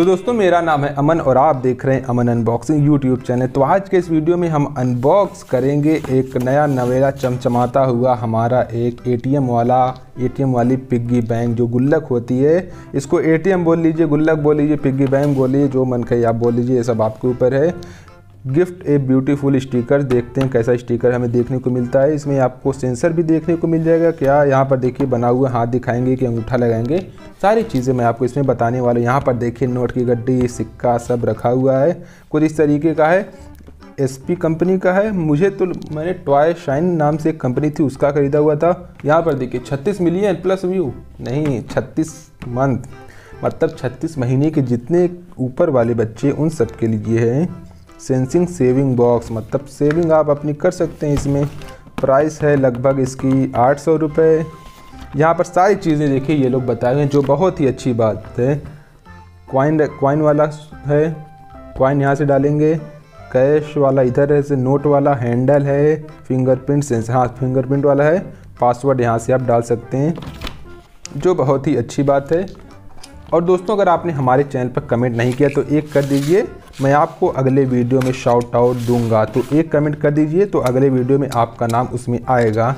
तो दोस्तों, मेरा नाम है अमन और आप देख रहे हैं अमन अनबॉक्सिंग यूट्यूब चैनल तो आज के इस वीडियो में हम अनबॉक्स करेंगे एक नया नवेला चमचमाता हुआ हमारा एक एटीएम वाला एटीएम वाली पिग्गी बैंक जो गुल्लक होती है। इसको एटीएम बोल लीजिए, गुल्लक बोल लीजिए, पिग्गी बैंक बोल लीजिए जो मन कहे आप बोल लीजिए, ये सब आपके ऊपर है। गिफ्ट, ए ब्यूटीफुल स्टिकर, देखते हैं कैसा स्टिकर हमें देखने को मिलता है। इसमें आपको सेंसर भी देखने को मिल जाएगा। क्या यहाँ पर देखिए बना हुआ हाथ दिखाएँगे कि अंगूठा लगाएँगे। सारी चीज़ें मैं आपको इसमें बताने वाला हूँ। यहाँ पर देखिए नोट की गड्डी, सिक्का सब रखा हुआ है। कुछ इस तरीके का है। एस कंपनी का है। मुझे तो मैंने टॉय शाइन नाम से एक कंपनी थी, उसका खरीदा हुआ था। यहाँ पर देखिए छत्तीस मिलियन प्लस व्यू। नहीं, छत्तीस मंथ। मतलब छत्तीस महीने के जितने ऊपर वाले बच्चे उन सब के लिए है। सेंसिंग सेविंग बॉक्स मतलब सेविंग आप अपनी कर सकते हैं इसमें। प्राइस है लगभग इसकी आठ सौ रुपये यहाँ पर सारी चीज़ें देखिए, ये लोग बताए हैं, जो बहुत ही अच्छी बात है। क्वाइन क्वाइन वाला है क्वाइन यहाँ से डालेंगे। कैश वाला इधर है नोट वाला हैंडल है फिंगरप्रिंट सेंस हाँ फिंगरप्रिंट वाला है। पासवर्ड यहाँ से आप डाल सकते हैं, जो बहुत ही अच्छी बात है। और दोस्तों, अगर आपने हमारे चैनल पर कमेंट नहीं किया तो एक कर दीजिए। मैं आपको अगले वीडियो में शाउट आउट दूँगा तो एक कमेंट कर दीजिए तो अगले वीडियो में आपका नाम उसमें आएगा।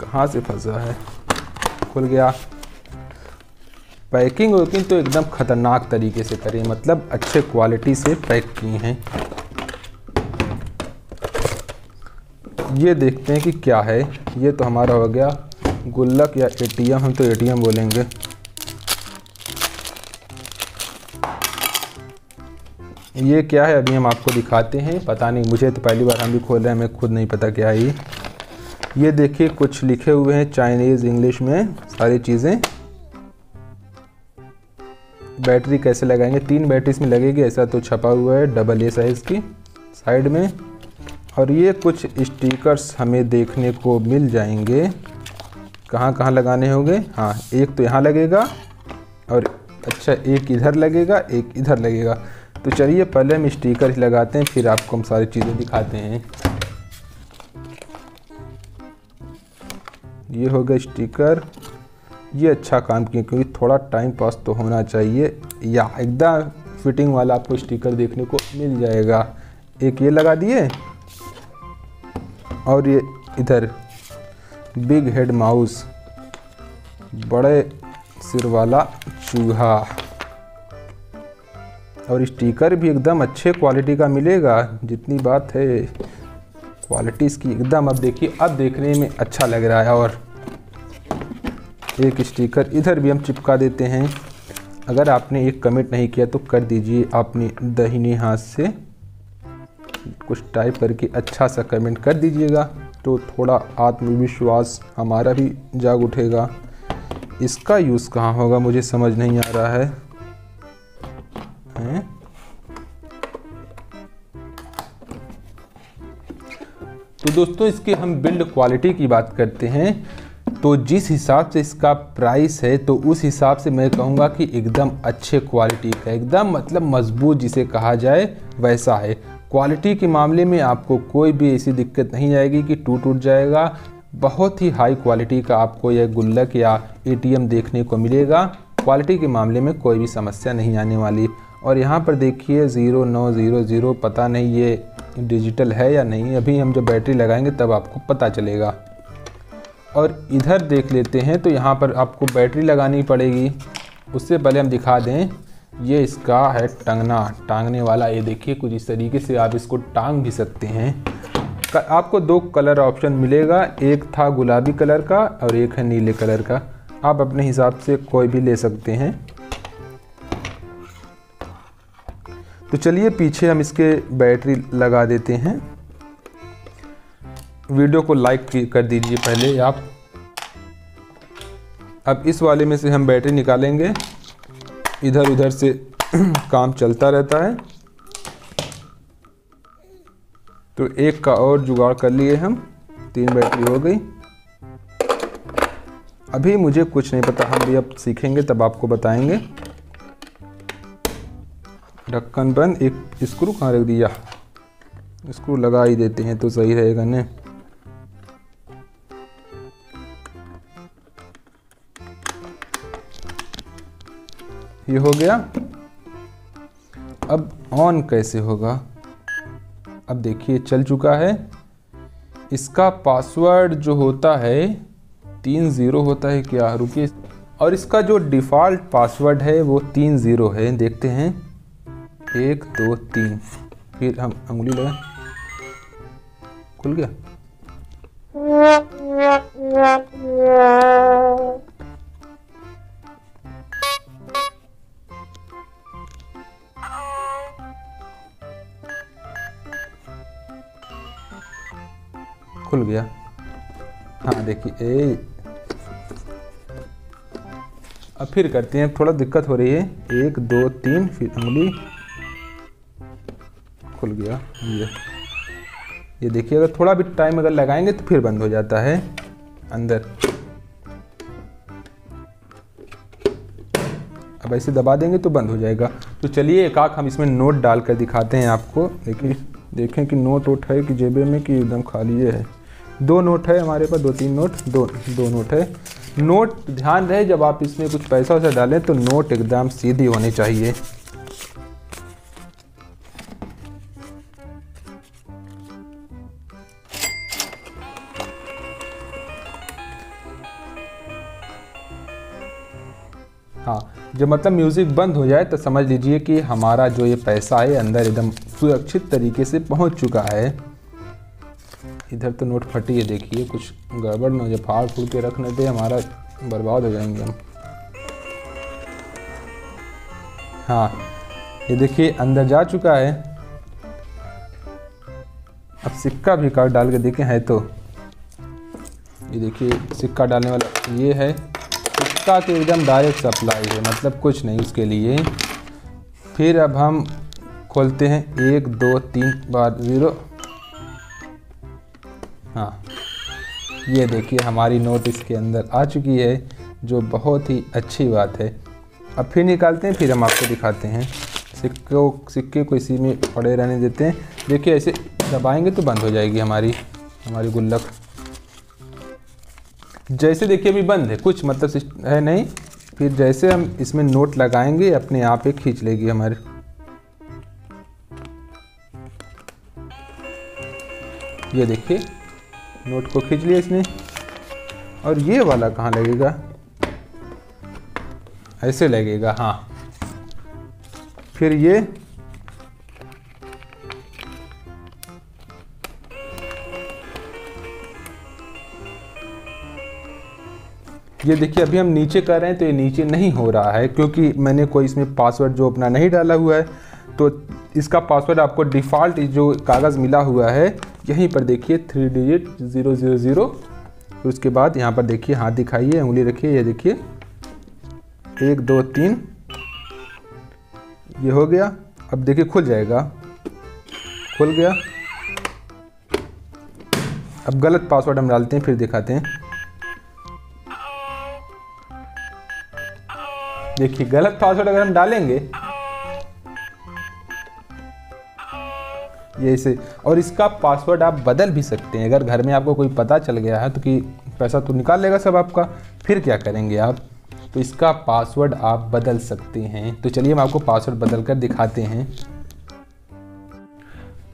कहाँ से फंसा है? खुल गया। पैकिंग वैकिंग तो एकदम ख़तरनाक तरीके से करें मतलब अच्छे क्वालिटी से पैक किए हैं। ये देखते हैं कि क्या है। ये तो हमारा हो गया गुल्लक या एटीएम हम तो एटीएम बोलेंगे। ये क्या है? अभी हम आपको दिखाते हैं। पता नहीं, मुझे तो पहली बार हम भी खोल रहे हैं, हमें खुद नहीं पता क्या है ये। ये देखिए, कुछ लिखे हुए हैं चाइनीज़, इंग्लिश में, सारी चीज़ें। बैटरी कैसे लगाएँगे? तीन बैटरी इसमें लगेगी, ऐसा तो छपा हुआ है, डबल ए साइज़ की, साइड में। और ये कुछ स्टिकर्स हमें देखने को मिल जाएँगे। कहाँ कहाँ लगाने होंगे? हाँ एक तो यहाँ लगेगा, और अच्छा एक इधर लगेगा, एक इधर लगेगा। तो चलिए पहले हम स्टीकर लगाते हैं, फिर आपको हम सारी चीज़ें दिखाते हैं। ये हो गया स्टिकर ये अच्छा काम किया, क्योंकि थोड़ा टाइम पास तो होना चाहिए। या एकदम फिटिंग वाला आपको स्टिकर देखने को मिल जाएगा। एक ये लगा दिए। और ये इधर बिग हेड माउस बड़े सिर वाला चूहा। और स्टिकर भी एकदम अच्छे क्वालिटी का मिलेगा। जितनी बात है क्वालिटी इसकी एकदम अब देखिए, अब देखने में अच्छा लग रहा है। और एक स्टिकर इधर भी हम चिपका देते हैं। अगर आपने एक कमेंट नहीं किया तो कर दीजिए अपनी दहीनी हाथ से। कुछ टाइप करके अच्छा सा कमेंट कर दीजिएगा तो थोड़ा आत्मविश्वास हमारा भी जाग उठेगा। इसका यूज़ कहाँ होगा मुझे समझ नहीं आ रहा है। हैं? तो दोस्तों, इसके हम बिल्ड क्वालिटी की बात करते हैं। तो जिस हिसाब से इसका प्राइस है तो उस हिसाब से मैं कहूँगा कि एकदम अच्छे क्वालिटी का, एकदम मतलब मज़बूत जिसे कहा जाए, वैसा है। क्वालिटी के मामले में आपको कोई भी ऐसी दिक्कत नहीं आएगी कि टूट टूट जाएगा। बहुत ही हाई क्वालिटी का आपको यह गुल्लक या एटीएम देखने को मिलेगा। क्वालिटी के मामले में कोई भी समस्या नहीं आने वाली। और यहाँ पर देखिए ज़ीरो नौ ज़ीरो ज़ीरो, पता नहीं ये डिजिटल है या नहीं। अभी हम जब बैटरी लगाएँगे तब आपको पता चलेगा। और इधर देख लेते हैं तो यहाँ पर आपको बैटरी लगानी पड़ेगी। उससे पहले हम दिखा दें, ये इसका है टंगना। टांगने वाला, ये देखिए कुछ इस तरीके से आप इसको टांग भी सकते हैं। आपको दो कलर ऑप्शन मिलेगा। एक था गुलाबी कलर का और एक है नीले कलर का। आप अपने हिसाब से कोई भी ले सकते हैं। तो चलिए पीछे हम इसके बैटरी लगा देते हैं। वीडियो को लाइक कर दीजिए पहले आप। अब इस वाले में से हम बैटरी निकालेंगे। इधर उधर से काम चलता रहता है। तो एक का और जुगाड़ कर लिए हम। तीन बैटरी हो गई। अभी मुझे कुछ नहीं पता, हम भी अब सीखेंगे, तब आपको बताएँगे। ढक्कन बंद एक स्क्रू कहाँ रख दिया। स्क्रू लगा ही देते हैं तो सही रहेगा ना ये हो गया। अब ऑन कैसे होगा? अब देखिए, चल चुका है। इसका पासवर्ड जो होता है, तीन ज़ीरो होता है क्या? रुकिए। और इसका जो डिफ़ॉल्ट पासवर्ड है, वो तीन ज़ीरो है। देखते हैं। एक, दो, तीन। फिर हम उंगली लगा। खुल गया? खुल गया। हाँ देखिए, ए। अब फिर करते हैं, थोड़ा दिक्कत हो रही है। एक, दो, तीन, फिर उंगली खुल गया ये ये देखिए, अगर थोड़ा भी टाइम अगर लगाएँगे तो फिर बंद हो जाता है, अंदर। अब ऐसे दबा देंगे तो बंद हो जाएगा। तो चलिए, एक आख हम इसमें नोट डाल कर दिखाते हैं आपको। देखिए, देखें कि नोट वोट है कि जेबे में कि एकदम खाली है। दो नोट है हमारे पास, दो तीन नोट दो दो नोट है। नोट ध्यान रहे, जब आप इसमें कुछ पैसा वैसा डालें तो नोट एकदम सीधी होनी चाहिए। हाँ जब मतलब म्यूज़िक बंद हो जाए तो समझ लीजिए कि हमारा जो ये पैसा है अंदर एकदम सुरक्षित तरीके से पहुँच चुका है। इधर तो नोट फटी है देखिए, कुछ गड़बड़ न हो जाए फाड़ फूड़ के रखने दे हमारा बर्बाद हो जाएँगे हम। हाँ ये देखिए, अंदर जा चुका है। अब सिक्का भी कार्ड डाल के देखें, है तो। ये देखिए, सिक्का डालने वाला ये है। सिक्का के एकदम डायरेक्ट सप्लाई है मतलब कुछ नहीं उसके लिए। फिर अब हम खोलते हैं। एक, दो, तीन, बार ज़ीरो हाँ। ये देखिए, हमारी नोट इसके अंदर आ चुकी है, जो बहुत ही अच्छी बात है। अब फिर निकालते हैं, फिर हम आपको दिखाते हैं। सिक्के सिक्के को इसी में पड़े रहने देते हैं। देखिए, ऐसे दबाएँगे तो बंद हो जाएगी हमारी हमारी गुल्लक। जैसे देखिए अभी बंद है, कुछ मतलब है नहीं। फिर जैसे हम इसमें नोट लगाएँगे, अपने आप ही खींच लेगी हमारे। ये देखिए नोट को खींच लिया इसने। और ये वाला कहाँ लगेगा? ऐसे लगेगा हाँ। फिर ये ये देखिए, अभी हम नीचे कर रहे हैं तो ये नीचे नहीं हो रहा है, क्योंकि मैंने कोई इसमें पासवर्ड जो अपना नहीं डाला हुआ है। तो इसका पासवर्ड आपको डिफ़ॉल्ट जो कागज़ मिला हुआ है, यहीं पर देखिए three digit zero zero zero उसके बाद यहाँ पर देखिए, हाथ दिखाइए, उंगली रखिए, ये देखिए, एक, दो, तीन, ये हो गया। अब देखिए, खुल जाएगा। खुल गया। अब गलत पासवर्ड हम डालते हैं, फिर दिखाते हैं। देखिए गलत पासवर्ड अगर हम डालेंगे ये इसे और इसका पासवर्ड आप बदल भी सकते हैं। अगर घर में आपको कोई पता चल गया है तो कि पैसा तो निकाल लेगा सब आपका फिर क्या करेंगे आप? तो इसका पासवर्ड आप बदल सकते हैं। तो चलिए हम आपको पासवर्ड बदल कर दिखाते हैं।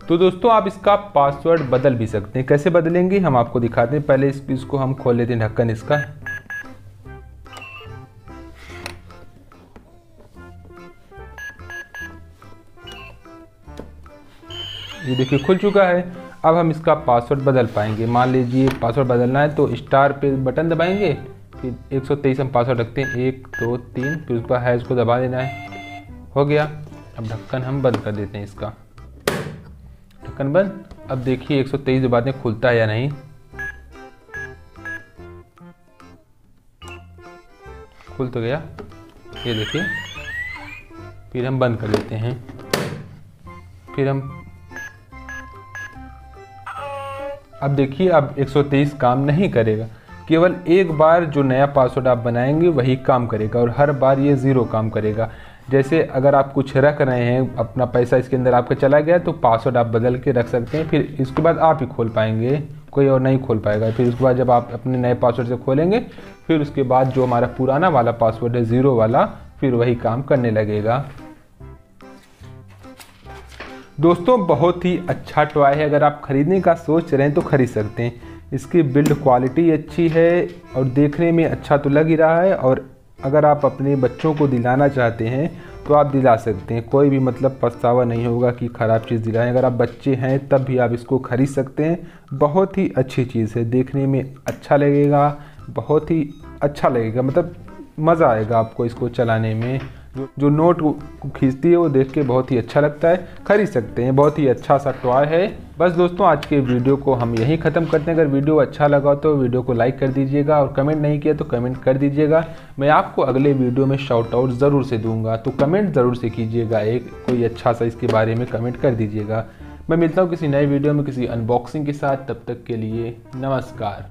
तो दोस्तों आप इसका पासवर्ड बदल भी सकते हैं। कैसे बदलेंगे? हम आपको दिखाते हैं। पहले इस, इसको हम खोल लेते हैं ढक्कन इसका। ये देखिए, खुल चुका है। अब हम इसका पासवर्ड बदल पाएँगे। मान लीजिए पासवर्ड बदलना है तो स्टार पे बटन दबाएँगे, फिर एक सौ तेईस हम पासवर्ड रखते हैं। एक, दो, तीन, फिर उसका है इसको दबा देना है। हो गया। अब ढक्कन हम बंद कर देते हैं इसका। ढक्कन बंद। अब देखिए, एक सौ तेईस खुलता है या नहीं? खुल तो गया। ये देखिए, फिर हम बंद कर देते हैं। फिर हम अब देखिए, अब 123 काम नहीं करेगा। केवल एक बार जो नया पासवर्ड आप बनाएँगे, वही काम करेगा और हर बार ये ज़ीरो काम करेगा। जैसे अगर आप कुछ रख रहे हैं, अपना पैसा इसके अंदर आपका चला गया तो पासवर्ड आप बदल के रख सकते हैं, फिर इसके बाद आप ही खोल पाएँगे। कोई और नहीं खोल पाएगा। फिर उसके बाद जब आप अपने नए पासवर्ड से खोलेंगे, फिर उसके बाद जो हमारा पुराना वाला पासवर्ड है ज़ीरो वाला, फिर वही काम करने लगेगा। दोस्तों, बहुत ही अच्छा टॉय है। अगर आप ख़रीदने का सोच रहे हैं तो ख़रीद सकते हैं। इसकी बिल्ड क्वालिटी अच्छी है और देखने में अच्छा तो लग ही रहा है और अगर आप अपने बच्चों को दिलाना चाहते हैं तो आप दिला सकते हैं। कोई भी मतलब पछतावा नहीं होगा कि ख़राब चीज़ दिलाएँ। अगर आप बच्चे हैं, तब भी आप इसको ख़रीद सकते हैं। बहुत ही अच्छी चीज़ है। देखने में अच्छा लगेगा, बहुत ही अच्छा लगेगा। मतलब मज़ा आएगा आपको इसको चलाने में। जो जो नोट खींचती है, वो देख के बहुत ही अच्छा लगता है। खरीद सकते हैं, बहुत ही अच्छा सा टॉय है। बस दोस्तों, आज के वीडियो को हम यहीं ख़त्म करते हैं। अगर वीडियो अच्छा लगा तो वीडियो को लाइक कर दीजिएगा और कमेंट नहीं किया तो कमेंट कर दीजिएगा। मैं आपको अगले वीडियो में शाउट आउट ज़रूर से दूँगा। तो कमेंट ज़रूर से कीजिएगा, एक कोई अच्छा सा इसके बारे में कमेंट कर दीजिएगा। मैं मिलता हूँ किसी नए वीडियो में किसी अनबॉक्सिंग के साथ। तब तक के लिए नमस्कार।